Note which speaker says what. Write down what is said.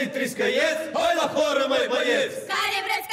Speaker 1: vitriscăieți, hai la horă, mai băieți!
Speaker 2: Care vreți